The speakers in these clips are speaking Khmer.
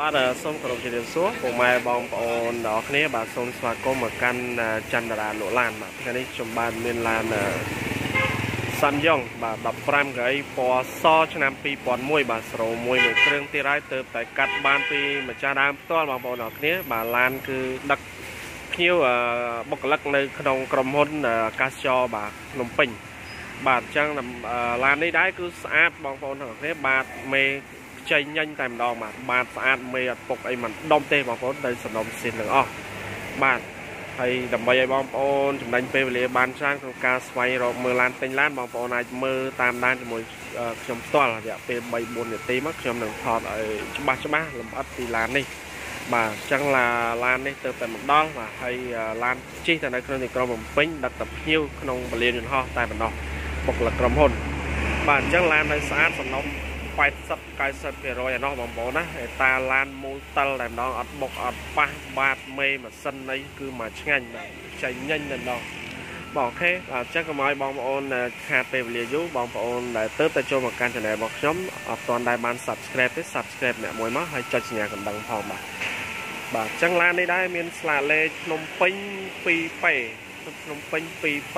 បាទសូមគោរពជម្រាបសួរពុកម៉ែបងប្អូនទាំងអស់គ្នាបាទសូមស្វាគមន៍មកកាន់ចន្ទរាលក់ឡានបាទថ្ងៃនេះខ្ញុំបានមានឡានសាន់យ៉ុងបាទ15កៅអីពណ៌សឆ្នាំ2001បាទស្រោមួយមួយគ្រឿងទៀតហើយទើបតែកាត់បានពីម្ចាស់ដើមផ្ទាល់បងប្អូនទាំងអស់គ្នាបាទឡានគឺដឹកភ្ញៀវបុគ្គលិកនៅក្នុងក្រុមហ៊ុនកាសចរបាទភ្នំពេញបាទអញ្ចឹងឡាននេះដែរគឺស្អាតបងប្អូនទាំងអស់គ្នាបាទមេខ្ចីញញតែម្ដងបាទបាទស្អាតមេអត់ពុកអីមិនដុំទេបងប្អូនដោយសំណុំស៊ីនទាំងអស់បាទហើយដើម្បីឲ្យបងប្អូនចំណេញពេលវេលាបានច្រើនក្នុងការស្វែងរកមើលឡានទិញឡានបងប្អូនអាចមើលតាមដានជាមួយខ្ញុំផ្ទាល់រយៈពេល3 4នាទីមកខ្ញុំនឹងថតឲ្យច្បាស់ច្បាស់លម្អិតពីឡាននេះបាទអញ្ចឹងឡាឡាននេះទៅតែម្ដងបាទហើយឡានជិះតែនៅក្នុងទីក្រុងភ្នំពេញដឹកតែភ្ញៀវក្នុងពលានយន្តហោះតែប៉ុណ្ណោះបុគ្គលិកក្រុមហ៊ុនបាទអញ្ចឹងឡាននៅស្អាតសំណុំ 80 90%ឯណោះបងប្អូនណាតាឡានមូលតិលតែម្ដងអត់បុកអត់ប៉ះបាតមេម៉ាស៊ីនអីគឺមកឆ្ងាញ់បាទចេញញញតែម្ដងបាទអូខេបាទអញ្ចឹងកុំឲ្យបងប្អូនខាតពេលវេលាយូរបងប្អូនដែលទៅតែចូលមកកាន់ channel របស់ខ្ញុំអត់ទាន់ដែលបាន subscribe ទេ subscribe អ្នកមួយមកហើយចុចសញ្ញាកណ្ដឹងផងបាទបាទអញ្ចឹងឡាននេះដែរមានស្លាកលេខភ្នំពេញ 2P ភ្នំពេញ 2P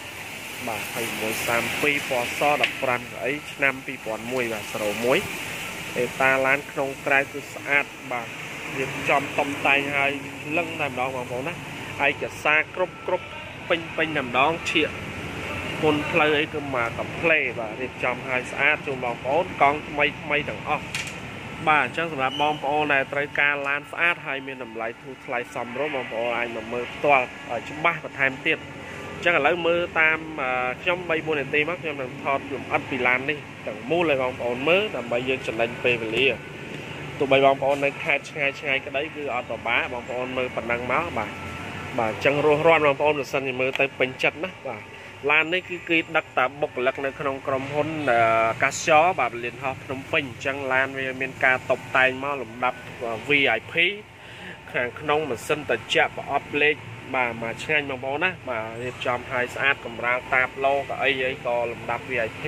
2632 បាទ2132ពណ៌ស15អីឆ្នាំ2001បាទ01អេតាឡានក្នុងក្រៅគឺស្អាតបាទរៀបចំតំតែងហើយលឹងតែម្ដងបងប្អូនណាឯកសារគ្រប់គ្រប់ពេញពេញតែម្ដងឈៀកមុនផ្លូវអីគឺមកកំ pl េបាទរៀបចំឲ្យស្អាតជូនបងប្អូនកង់ថ្មីថ្មីទាំងអស់បាទអញ្ចឹងសម្រាប់បងប្អូនដែលត្រូវការឡានស្អាតហើយមានតម្លៃធូរថ្លៃសមរម្យបងប្អូនអាចមកមើលផ្ទាល់ច្បាស់បន្ថែមទៀត ចឹងឥឡូវមើលតាមខ្ញុំ3 4នាទីមកខ្ញុំនឹងថតលម្អិតពីឡាននេះទាំងមូលឲ្យបងប្អូនមើលដើម្បីយើងចំណេញពេលវេលាទោះបីបងប្អូននៅខេត្តឆ្ងាយឆ្ងាយក្តីគឺអត់ពិបាកបងប្អូនមើលប៉ុណ្ណឹងមកបាទបាទអញ្ចឹងរស់រាន់បងប្អូនប្រសិនជាមើលទៅពេញចិត្តណាបាទឡាននេះគឺគេដឹកតាបុគ្គលិកនៅក្នុងក្រុមហ៊ុនកាសចរបាទលៀនហោះភ្នំពេញអញ្ចឹងឡានវាមានការតុបតែងមកលំដាប់ VIP ខាងក្នុងម៉ាស៊ីនត្រជាក់ប្រអប់លេខ បាទមកឆ្ងាញ់បងប្អូនណាបាទរៀបចំឲ្យស្អាតកម្រាលតាបឡូកៅអីអីក៏លំដាប់ VIP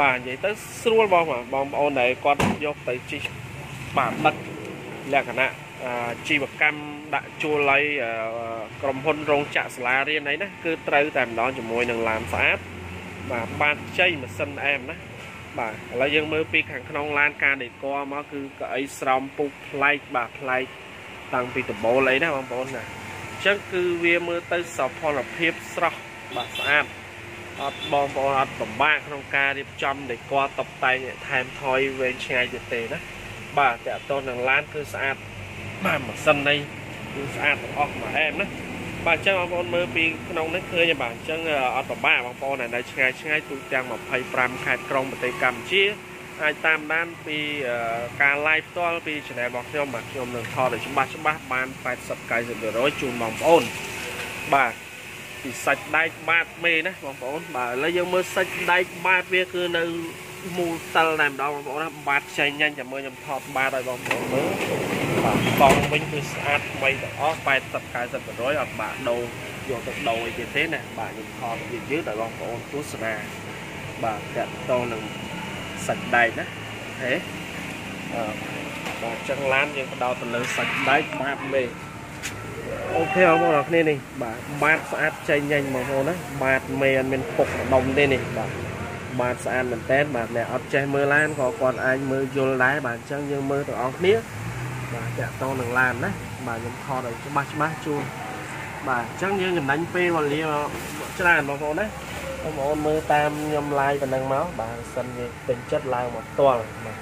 បាទនិយាយទៅស្រួលបងបងប្អូនដែលគាត់យកទៅជីបាទដឹកលក្ខណៈជីវកម្មដាក់ជួលឲ្យក្រុមហ៊ុនរោងចក្រសាលារៀនអីណាគឺត្រូវតែម្ដងជាមួយនឹងឡានស្អាតបាទបាតខ្ចីម៉ាស៊ីនអែមណាបាទឥឡូវយើងមើលពីខាងក្នុងឡានការដេកមកគឺកៅអីស្រោមពុកប្លែកបាទប្លែកតាំងពីដំបូលអីណាបងប្អូនណា ចឹងគឺវាមើលទៅសោភ័ណភាពស្រស់បាទស្អាតអត់បងប្អូនអត់ពិបាកក្នុងការរៀបចំដេកតបតែងថែមថយវែងឆ្ងាយទៀតទេណាបាទតើតោះនឹងឡានគឺស្អាតបាទម៉ាស៊ីននេះគឺស្អាតទាំងអស់មកអែមណាបាទអញ្ចឹងបងប្អូនមើលពីក្នុងនេះឃើញបាទអញ្ចឹងអត់ពិបាកបងប្អូនដែលនៅឆ្ងាយឆ្ងាយទូទាំង25ខេត្តក្រុងប្រទេសកម្ពុជា អាចតាមដានពីការ live ផ្ទាល់ពី channel របស់ខ្ញុំបាទខ្ញុំនឹងថតឲ្យច្បាស់ច្បាស់បាន80 90%ជូនបងប្អូនបាទពីសាច់ដែកបាតមេណាបងប្អូនបាទឥឡូវយើងមើលសាច់ដែកបាតវាគឺនៅមូលតិលតែម្ដងបងប្អូនណាបាតខ្ចីញ៉ាញ់ចាំមើលខ្ញុំថតបាតឲ្យបងប្អូនមើលបាទកង់វិញគឺស្អាតថ្មីទាំងអស់80 90%អត់បាក់ដូរយកទៅដូរអីទៀតទេណាបាទខ្ញុំថតយឺតយឺតឲ្យបងប្អូនទស្សនាបាទតកតនឹង សាច់ដែកណាហេអឺបាទចឹងឡានយើងបដោតទៅលើសាច់ដែកបាតមេអូខេបងប្អូនអរគ្នានេះបាទបាតស្អាតចេញញញបងប្អូនណាបាតមេអត់មានពុកដុំទេនេះបាទបាទស្អាតមែនតើបាទអ្នកអត់ចេះមើលឡានក៏គាត់អាចមើលយល់ដែរបាទអញ្ចឹងយើងមើលទាំងអស់គ្នាបាទតាក់តងនឹងឡានណាបាទខ្ញុំថតឲ្យច្បាស់ច្បាស់ជូនបាទអញ្ចឹងយើងចំណេញពេលវេលាច្រើនបងប្អូនណា បងប្អូនមើលតាមខ្ញុំ live ប៉ុណ្ណឹងមកបាទសិនវាពេញចិត្តឡើងមកផ្ទាល់បាទ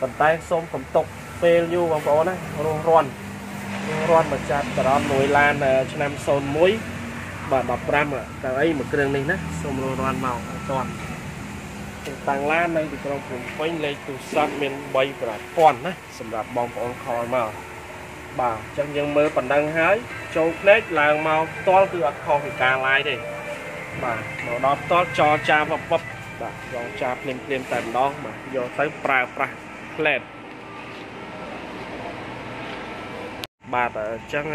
ប៉ុន្តែសូមកុំຕົកពេលយូរបងប្អូនណារស់រាន់រាន់មកចាប់ចរន្តមួយឡានឆ្នាំ01បាទ15តើអីមួយគ្រឿងនេះណាសូមរស់រាន់មកអត់ទាន់តាំងឡាននៅទីក្រុងភ្នំពេញលេខទូរស័ព្ទមាន3ប្រព័ន្ធណាសម្រាប់បងប្អូនខលមកបាទអញ្ចឹងយើងមើលប៉ុណ្ណឹងហើយចូលភ្នែកឡើងមកផ្ទាល់គឺអត់ខុសពីការ live ទេ បាទមកដល់ផ្ទាល់ចរចាបបបាទចរចាភ្លាមភ្លាមតែម្ដងបាទយកទៅប្រើប្រាស់ផ្លែតបាទអញ្ចឹង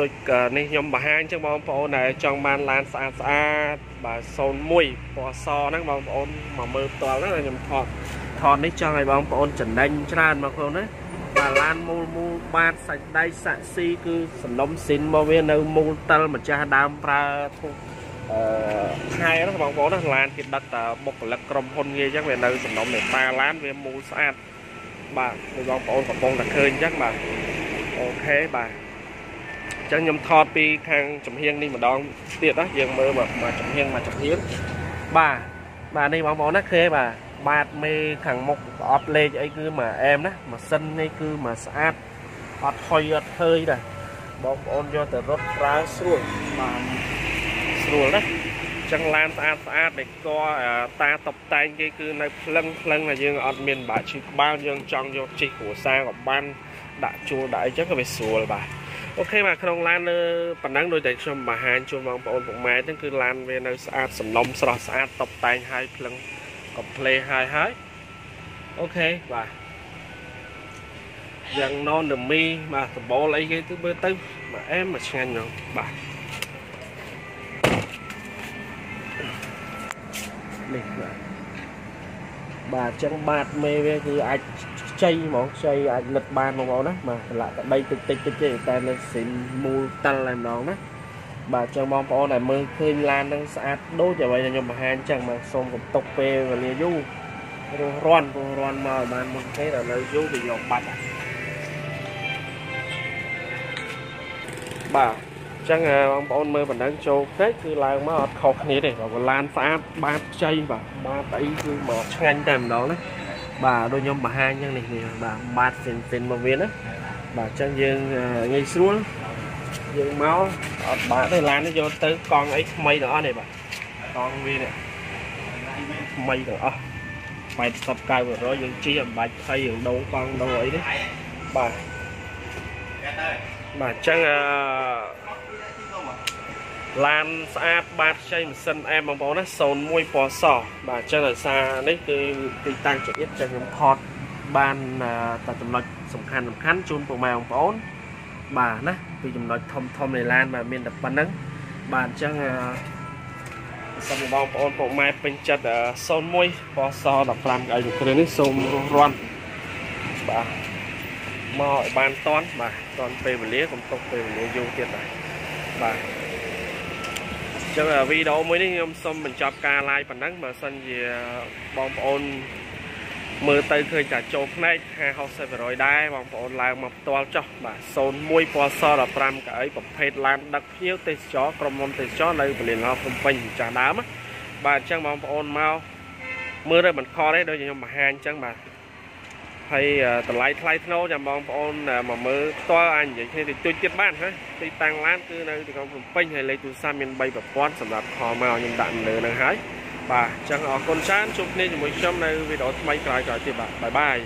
ដូចនេះខ្ញុំបង្ហាញអញ្ចឹងបងប្អូនដែលចង់បានឡានស្អាតស្អាតបាទ01ពណ៌សហ្នឹងបងប្អូនមកមើលផ្ទាល់ហ្នឹងខ្ញុំថតថតនេះចង់ឲ្យបងប្អូនចំណេញច្រើនមកខ្លួនណាបាទឡានមូលមូលបាតសាច់ដៃសាក់ស៊ីគឺសំណុំស៊ីនមកវានៅមូលតិលម្ចាស់ដើមប្រើធុក អឺខែណាបងប្អូនណាឡានគេដឹកតែបុគ្គលិកក្រុមហ៊ុនគេអញ្ចឹងវានៅសំណុំនៃប៉ាឡានវាមូលស្អាតបាទបងប្អូនកំពុងតែឃើញអញ្ចឹងបាទអូខេបាទអញ្ចឹងខ្ញុំថតពីខាងចំហៀងនេះម្ដងទៀតណាយើងមើលមកចំហៀងមកចំហៀងបាទបាទនេះបងប្អូនណាឃើញបាទបាតមេខាងមុខប្រអប់លេខអីគឺមកអែមណាម៉ាស៊ីននេះគឺមកស្អាតអត់ហុយអត់ហើយដែរបងប្អូនយកទៅរត់ប្រើស្រួលបាទ ស្រួលណាចឹងឡានស្អាតស្អាតដែលកតាតុបតែងគេគឺនៅផ្លឹងផ្លឹងដែលយើងអត់មានបាក់ឈឺក្បាលយើងចង់យកជិះគ្រួសារក៏បានដាក់ជួលដាក់អីចឹងក៏វាស្រួលបាទអូខេបាទក្នុងឡាននៅប៉ុណ្ណឹងដូចតែខ្ញុំបង្ហាញជូនបងប្អូនពុកម៉ែហ្នឹងគឺឡានវានៅស្អាតសំណុំស្រស់ស្អាតតុបតែងឲ្យផ្លឹងកំ play ហើយហើយអូខេបាទយ៉ាងណនមីបាទសបលអីគេទៅមើលទៅមកអែមមកឆ្ងាញ់ហ្នឹងបាទ នេះបាទបាទអញ្ចឹងបាតមេវាគឺអាចខ្ចីហ្មងខ្ចីអាចលិតបានបងប្អូនណាបាទកន្លក់ក្តីតិចតិចតិចទេតែនៅស៊ីនមូលតិលតែម្ដងណាបាទអញ្ចឹងបងប្អូនដែលមើលឃើញឡាននឹងស្អាតដូចអ្វីដែលខ្ញុំបង្ហាញអញ្ចឹងបាទសូមកុំຕົកពេលវេលាយូររស់រាន់រស់រាន់មកបានមុនគេដល់នៅយូរវាយកបាត់បាទ ចឹងបងប្អូនមើលបណ្ដឹងចូលពេកគឺឡើងមកអត់ខុសគ្នាទេបើឡានស្អាតបាតខ្ចីបាទបាតអីគឺមកឆ្ងាញ់តែម្ដងណាបាទដូចខ្ញុំបង្ហាញចឹងនេះនេះបាទបាតសិនសិនមកវាណាបាទចឹងយើងងាយស្រួលយើងមកអត់បាក់ទេឡាននេះយកទៅកង់អីថ្មីទាំងអស់នេះបាទកង់វានេះថ្មីទាំងអស់80 90%យើងជិះអំបាច់ភ័យយើងដូរកង់ដូរអីនេះបាទបាទអញ្ចឹងអឺ ឡានស្អាតបាតខ្ចីម៉ាស៊ីនអែមបងប្អូនណា01ពណ៌សបាទអញ្ចឹងដោយសារនេះគឺទីតាំងចង្អៀតចឹងខ្ញុំថតបានតែចំណុចសំខាន់សំខាន់ជូនពុកម៉ែបងប្អូនបាទណាពីចំណុចធំធំនៃឡានបាទមានតែប៉ុណ្្នឹងបាទអញ្ចឹងសូមបងប្អូនពុកម៉ែពេញចិត្ត01ពណ៌ស15កៅអីគ្រឿងនេះសូមរស់រាន់បាទមកឲ្យបានតន់បាទតន់ពេលវេលាកុំຕົកពេលវេលាយូរទៀតបាទបាទ ចឹងវីដេអូមួយនេះខ្ញុំសូមបញ្ចប់ការ live ប៉ុណ្ណឹងបើសិនជាបងប្អូនមើលទៅឃើញតែចូលផ្នែក50-60%ដែរបងប្អូនឡើងមកផ្ទាល់ចុះបាទ01ពណ៌ស15កៅអីប្រភេទឡានដឹកភ្ញៀវទេសចរក្រុមហ៊ុនទេសចរនៅពលានឡោភ្នំពេញចាស់ដើមបាទអញ្ចឹងបងប្អូនមកមើលទៅមិនខកទេដូចខ្ញុំបង្ហាញអញ្ចឹងបាទ ហើយតម្លៃថ្លៃធ្នូចាំបងប្អូនមកមើលផ្ទាល់អាចនិយាយគ្នាទៅជួយទៀតបានណាទីតាំងឡានគឺនៅទីក្រុងភ្នំពេញហើយលេខទូរស័ព្ទមាន3ប្រព័ន្ធសម្រាប់ខលមកខ្ញុំដាក់នៅលើហ្នឹងហើយបាទអញ្ចឹងអរគុណច្រើនជួបគ្នាជាមួយខ្ញុំនៅវីដេអូថ្មីក្រោយៗទៀតបាទបាយបាយ